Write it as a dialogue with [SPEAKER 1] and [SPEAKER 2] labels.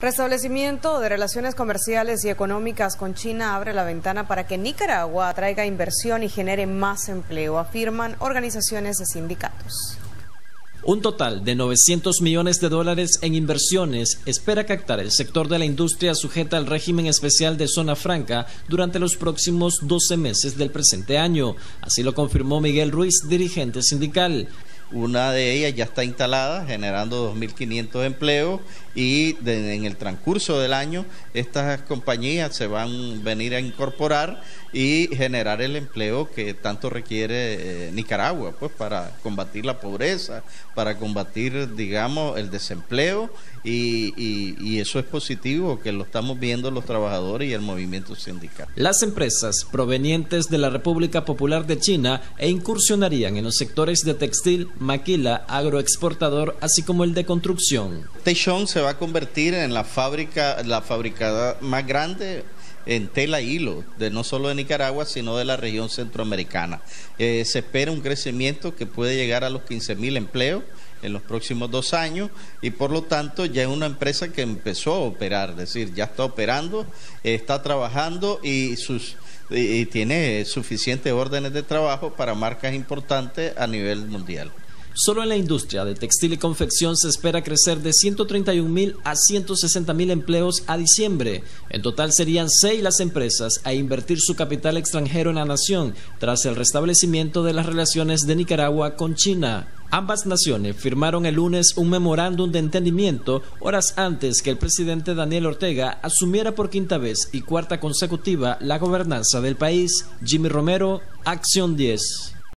[SPEAKER 1] Restablecimiento de relaciones comerciales y económicas con China abre la ventana para que Nicaragua atraiga inversión y genere más empleo, afirman organizaciones de sindicatos.
[SPEAKER 2] Un total de 900 millones de dólares en inversiones espera captar el sector de la industria sujeta al régimen especial de zona franca durante los próximos 12 meses del presente año. Así lo confirmó Miguel Ruiz, dirigente sindical.
[SPEAKER 3] Una de ellas ya está instalada, generando 2.500 empleos y en el transcurso del año estas compañías se van a venir a incorporar y generar el empleo que tanto requiere eh, Nicaragua, pues para combatir la pobreza, para combatir, digamos, el desempleo y, y eso es positivo que lo estamos viendo los trabajadores y el movimiento sindical.
[SPEAKER 2] Las empresas provenientes de la República Popular de China e incursionarían en los sectores de textil, maquila, agroexportador, así como el de construcción.
[SPEAKER 3] Teixón se va a convertir en la fábrica, la fábrica más grande en tela y hilo, de no solo de Nicaragua, sino de la región centroamericana. Eh, se espera un crecimiento que puede llegar a los 15 mil empleos en los próximos dos años y por lo tanto ya es una empresa que empezó a operar, es decir, ya está operando, está trabajando y sus y tiene suficientes órdenes de trabajo para marcas importantes a nivel mundial.
[SPEAKER 2] Solo en la industria de textil y confección se espera crecer de 131 mil a 160 mil empleos a diciembre. En total serían seis las empresas a invertir su capital extranjero en la nación tras el restablecimiento de las relaciones de Nicaragua con China. Ambas naciones firmaron el lunes un memorándum de entendimiento horas antes que el presidente Daniel Ortega asumiera por quinta vez y cuarta consecutiva la gobernanza del país. Jimmy Romero, Acción 10.